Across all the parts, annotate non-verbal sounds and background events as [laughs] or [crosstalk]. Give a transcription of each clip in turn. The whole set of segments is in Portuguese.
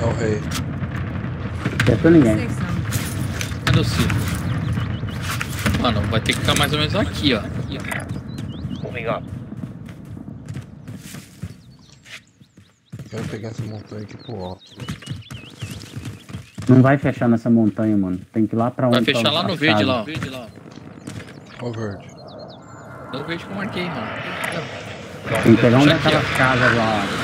É o rei. Acertou ninguém. Cadê o Ciro? Mano, vai ter que ficar mais ou menos aqui, ó. Moving up. Quero pegar essa montanha aqui pro alto. Não vai fechar nessa montanha, mano. Tem que ir lá pra onde Vai tá fechar lá a no verde casa. lá, ó. Verde lá, ó. Ó o verde. É o verde que eu marquei, mano. Tem que pegar uma Fechar aqui, daquelas casas lá. Ignore.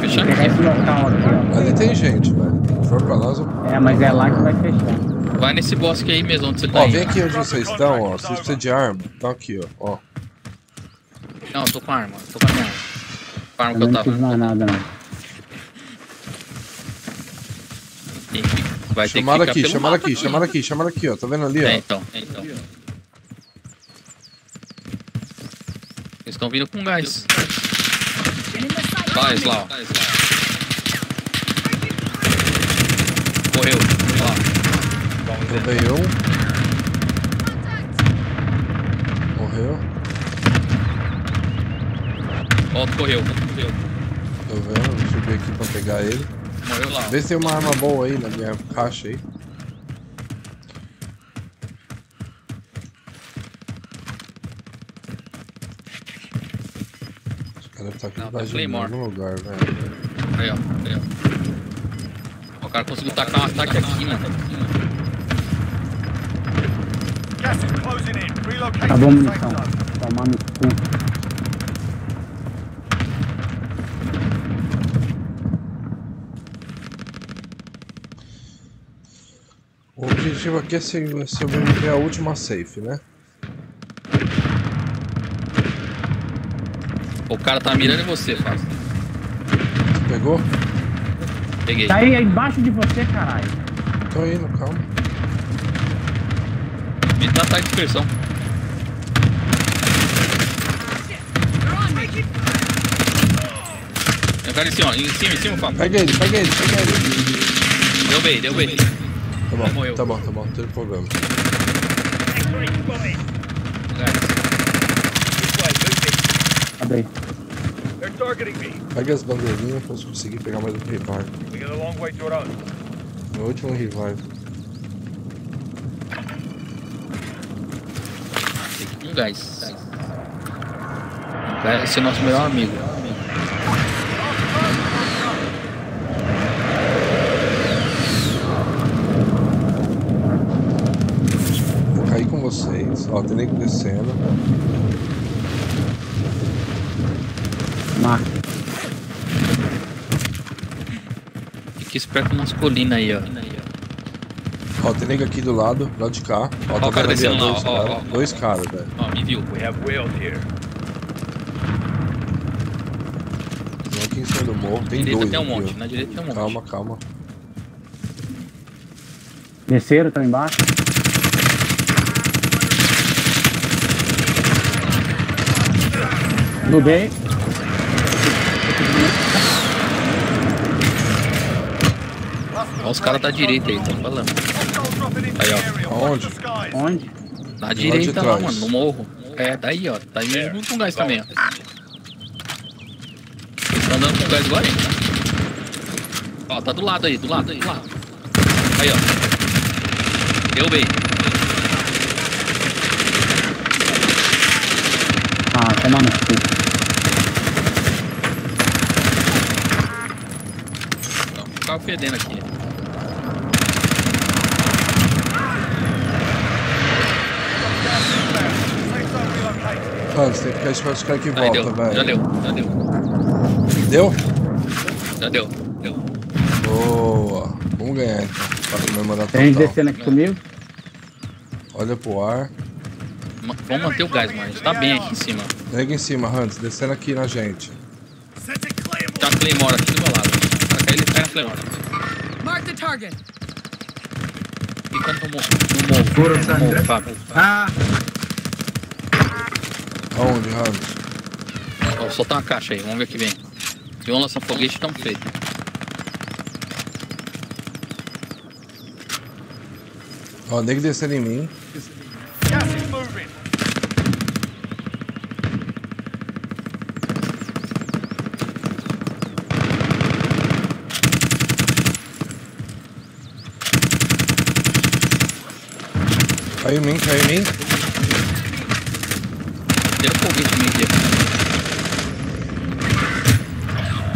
Fechar Tem que pegar aqui. esse local aqui, Ali tem gente, velho. Se for pra nós, eu... É, mas é lá que vai fechar. Vai nesse bosque aí mesmo, onde você tá Ó, indo. vem aqui onde vocês estão, ó. Se você precisa de arma, tá aqui, ó. ó. Não, eu tô com arma, tô com a minha arma. Com a arma Eu que eu não fiz tava. mais nada, não. Vai ter que Chamaram aqui, chamaram aqui, chamaram aqui, chamaram aqui, ó. Tá vendo ali, É, ó? então, é, então. Eles estão vindo com gás. Vai, lá, ó. Correu, lá. Um. Morreu. Outro correu, correu. Tô vendo, deixa eu ver aqui pra pegar ele. Morreu lá. Vê se tem uma arma boa aí na minha caixa aí. Os caras tá aqui Não, de Claymore. algum lugar, velho. Aí, ó. Aí, ó. O cara conseguiu tacar um ataque aqui, mano. Gas is closing in. Relocating Acabou a to munição. zone. Tomar no cu. O objetivo aqui é se- sobreviver à última safe, né? O cara tá mirando em você, Fábio. Pegou? Peguei. Tá aí, aí embaixo de você, caralho. Tô indo, calma. Me dá ataque de dispersão. Tem um cara em cima, ó. Em cima, em cima, Fábio. Pega ele, pega ele, pega ele. Deu bem, deu bem. Tá bom, tá bom, tá bom, não tem problema. Abre aí. They're targeting me. Pega as bandeirinhas pra conseguir pegar mais um revive. We got a long way to run. Meu último revive. Um gás. Vai ser nosso melhor amigo. Vou cair com vocês. Ó, tem nego descendo. Marca. Fique esperto nas colinas aí, ó. Ó, tem nego aqui do lado, do lado de cá. Ó, Ó o cara descendo lá, dois ó, ó, caras. ó. Dois caras, velho. Ó, me viu. We have whales here. Tem um aqui em cima do morro. Tem Direita dois tem um aqui, monte, ó. na direita tem um monte. Calma, calma. Desceram, estão embaixo. Mudei. Ó os caras da direita aí, tô falando. Aí, ó. skies. Onde? Na direita lá, mano, no morro. É, daí, ó. Tá indo junto com o gás também, ó. Estão andando com o gás agora, hein? Ó, tá do lado aí, do lado aí, do lado. Aí, ó. Deu bem. Ah, toma no cu. Ficava fedendo aqui. Mano, você tem que ficar esperto os caras que Aí deu, voltam, já velho. deu, já deu. Deu? Já deu, deu. Boa. Vamos ganhar então. Pra comemorar Tem gente total. descendo aqui comigo? Olha pro ar. Ma- Vamos manter o gás, mano. A gente tá bem aqui em cima. Nego em cima, Hans. Descendo aqui na gente. Tá Claymore aqui do meu lado. Cair, ele cai na Claymore. Mark the target. Fica no morro. No morro. No sangue. morro, Fábio. Ah, Aonde, Hans? Ó, soltar uma caixa aí, vamos ver o que vem. Se um lança foguete, estamos feitos. Ó, nego descendo em mim. Gas Caiu em mim, caiu em mim. Um foguete em mim aqui.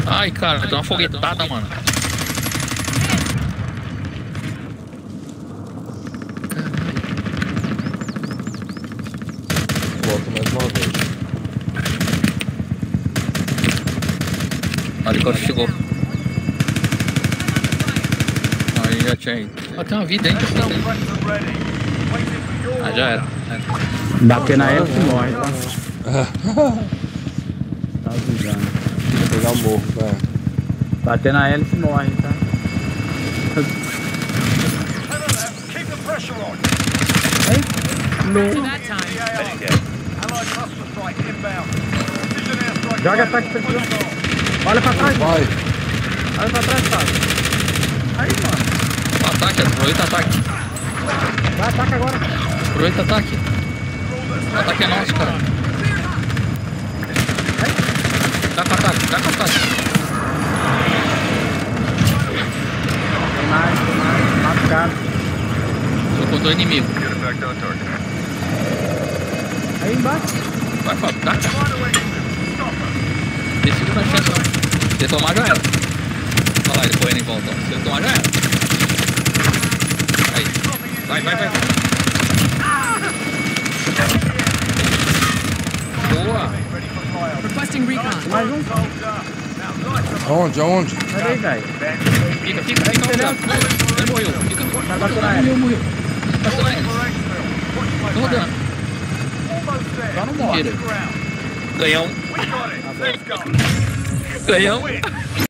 Ai, cara, tem uma foguetada, mano. Volta mais uma vez. O helicóptero chegou. Aí já tinha ido. Ah, tem uma vida ainda. Ah, já era. Bater na hélice e morre, [laughs] tá? Tá avisando. Vou pegar o morro, vai. Bater na hélice morre, tá? Airstrike. Joga ataque on. Olha pra trás, Vai. olha pra trás, Fábio. Aí, mano. Ataque, aproveita ataque. Vai, ataca agora. Aproveita o ataque. O ataque é nosso, cara. Dá com ataque, dá com ataque. Tem mais, tem mais. Mata o cara. Inimigo. Get effect on target. Aí embaixo. Vai, Fábio, dá. Stop them. Tem segunda chance, não. Se tomar, já era. Olha lá, ele correndo em volta. ó. Se tomar, já era. Vai, vai, vai. Boa. Requesting recon. Mais um. Aonde, aonde? Daí, velho. Fica, fica, fica. Ele, morreu. Fica. Vai bater na Morreu, hélice. morreu. For exfil. Watch my Tô rodando. Só não morre. Tira. Ground.